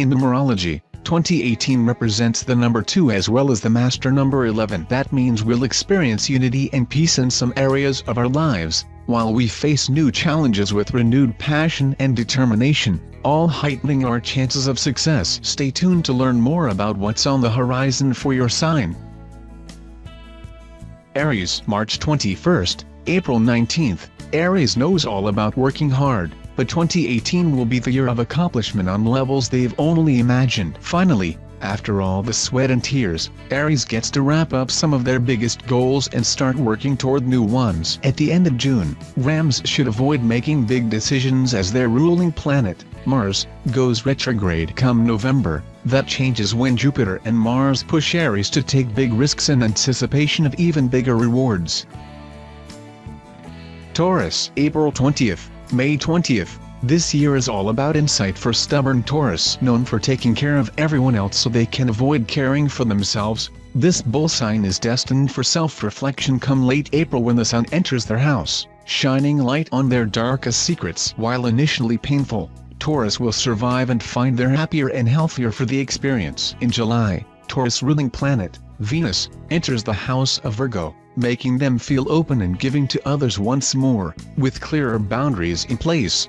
In numerology, 2018 represents the number 2 as well as the master number 11. That means we'll experience unity and peace in some areas of our lives, while we face new challenges with renewed passion and determination, all heightening our chances of success. Stay tuned to learn more about what's on the horizon for your sign. Aries, March 21st, April 19th. Aries knows all about working hard, but 2018 will be the year of accomplishment on levels they've only imagined. Finally, after all the sweat and tears, Aries gets to wrap up some of their biggest goals and start working toward new ones. At the end of June, Rams should avoid making big decisions as their ruling planet, Mars, goes retrograde come November. That changes when Jupiter and Mars push Aries to take big risks in anticipation of even bigger rewards. Taurus, April 20th, May 20th. This year is all about insight for stubborn Taurus. Known for taking care of everyone else so they can avoid caring for themselves, this bull sign is destined for self-reflection come late April when the sun enters their house, shining light on their darkest secrets. While initially painful, Taurus will survive and find they're happier and healthier for the experience. In July, Taurus ruling planet, Venus, enters the house of Virgo, making them feel open and giving to others once more, with clearer boundaries in place.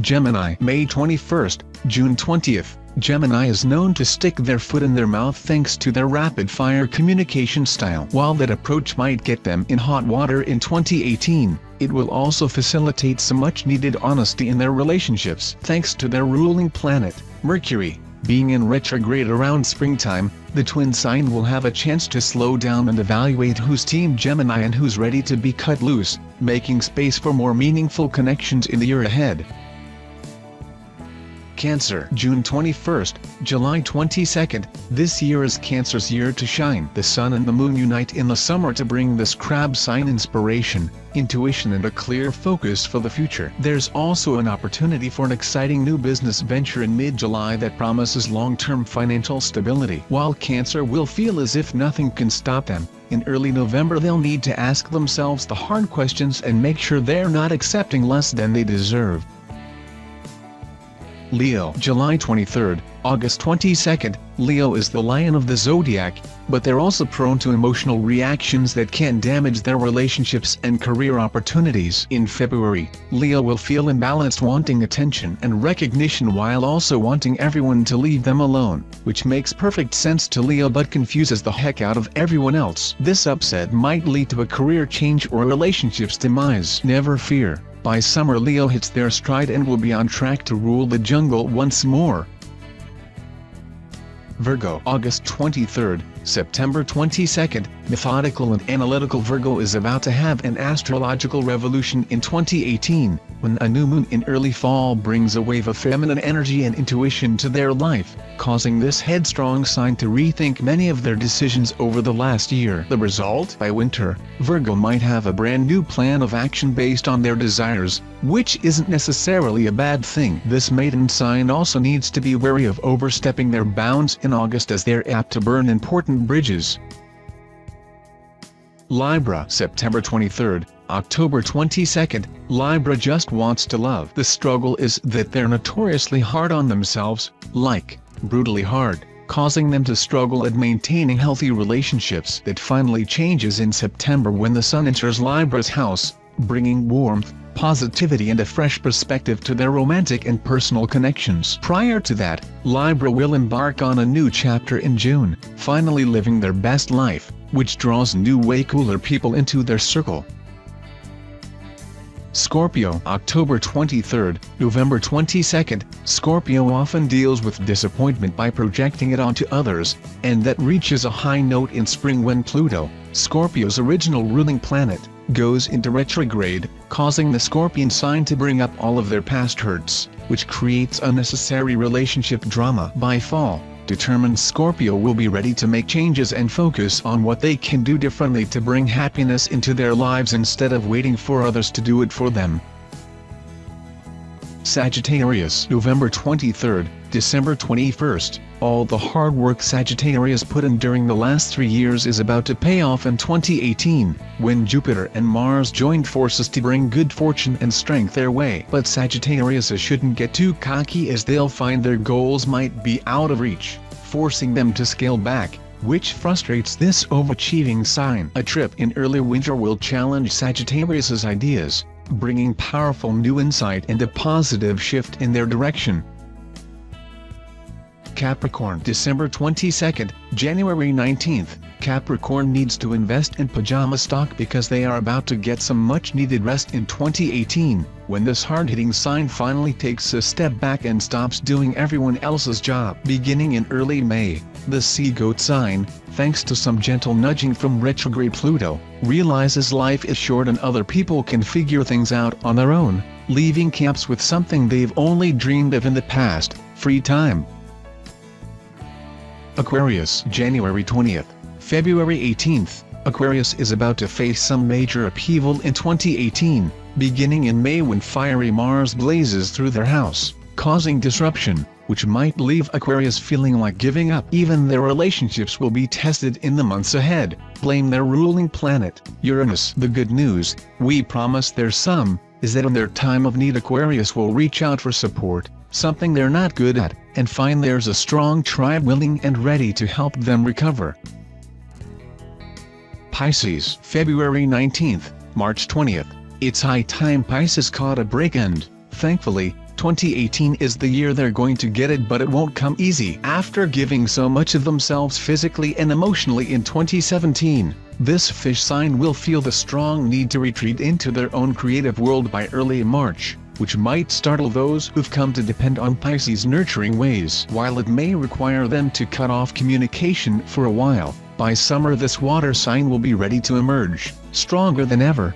Gemini May 21st, June 20th, Gemini is known to stick their foot in their mouth thanks to their rapid-fire communication style. While that approach might get them in hot water in 2018, it will also facilitate some much-needed honesty in their relationships. Thanks to their ruling planet, Mercury, being in retrograde around springtime, the twin sign will have a chance to slow down and evaluate who's Team Gemini and who's ready to be cut loose, making space for more meaningful connections in the year ahead. Cancer June 21st, July 22nd, this year is Cancer's year to shine. The sun and the moon unite in the summer to bring this crab sign inspiration, intuition and a clear focus for the future. There's also an opportunity for an exciting new business venture in mid-July that promises long-term financial stability. While Cancer will feel as if nothing can stop them, in early November they'll need to ask themselves the hard questions and make sure they're not accepting less than they deserve. Leo July 23rd, August 22nd, Leo is the lion of the zodiac, but they're also prone to emotional reactions that can damage their relationships and career opportunities. In February, Leo will feel imbalanced wanting attention and recognition while also wanting everyone to leave them alone, which makes perfect sense to Leo but confuses the heck out of everyone else. This upset might lead to a career change or relationship's demise. Never fear, by summer Leo hits their stride and will be on track to rule the jungle once more. Virgo August 23rd, September 22nd, methodical and analytical Virgo is about to have an astrological revolution in 2018, when a new moon in early fall brings a wave of feminine energy and intuition to their life, causing this headstrong sign to rethink many of their decisions over the last year. The result? By winter, Virgo might have a brand new plan of action based on their desires, which isn't necessarily a bad thing. This maiden sign also needs to be wary of overstepping their bounds in August as they're apt to burn important bridges. Libra September 23rd, October 22nd, Libra just wants to love. The struggle is that they're notoriously hard on themselves, like, brutally hard, causing them to struggle at maintaining healthy relationships. That finally changes in September when the sun enters Libra's house, bringing warmth, positivity and a fresh perspective to their romantic and personal connections. Prior to that, Libra will embark on a new chapter in June, finally living their best life, which draws new way cooler people into their circle. Scorpio October 23rd, November 22nd, Scorpio often deals with disappointment by projecting it onto others, and that reaches a high note in spring when Pluto, Scorpio's original ruling planet, goes into retrograde, causing the Scorpion sign to bring up all of their past hurts, which creates unnecessary relationship drama. By fall, determined Scorpio will be ready to make changes and focus on what they can do differently to bring happiness into their lives instead of waiting for others to do it for them. Sagittarius November 23, December 21st, all the hard work Sagittarius put in during the last three years is about to pay off in 2018, when Jupiter and Mars joined forces to bring good fortune and strength their way. But Sagittarius shouldn't get too cocky as they'll find their goals might be out of reach, forcing them to scale back, which frustrates this overachieving sign. A trip in early winter will challenge Sagittarius's ideas, bringing powerful new insight and a positive shift in their direction. Capricorn December 22nd, January 19th, Capricorn needs to invest in pajama stock because they are about to get some much needed rest in 2018, when this hard-hitting sign finally takes a step back and stops doing everyone else's job. Beginning in early May, the Sea Goat sign, thanks to some gentle nudging from retrograde Pluto, realizes life is short and other people can figure things out on their own, leaving camps with something they've only dreamed of in the past, free time. Aquarius January 20th, February 18th, Aquarius is about to face some major upheaval in 2018, beginning in May when fiery Mars blazes through their house, causing disruption, which might leave Aquarius feeling like giving up. Even their relationships will be tested in the months ahead, blame their ruling planet, Uranus. The good news, we promise there's some, is that in their time of need Aquarius will reach out for support, something they're not good at, and find there's a strong tribe willing and ready to help them recover. Pisces, February 19th, March 20th. It's high time Pisces caught a break and, thankfully, 2018 is the year they're going to get it but it won't come easy. After giving so much of themselves physically and emotionally in 2017, this fish sign will feel the strong need to retreat into their own creative world by early March which might startle those who've come to depend on Pisces' nurturing ways. While it may require them to cut off communication for a while, by summer this water sign will be ready to emerge, stronger than ever,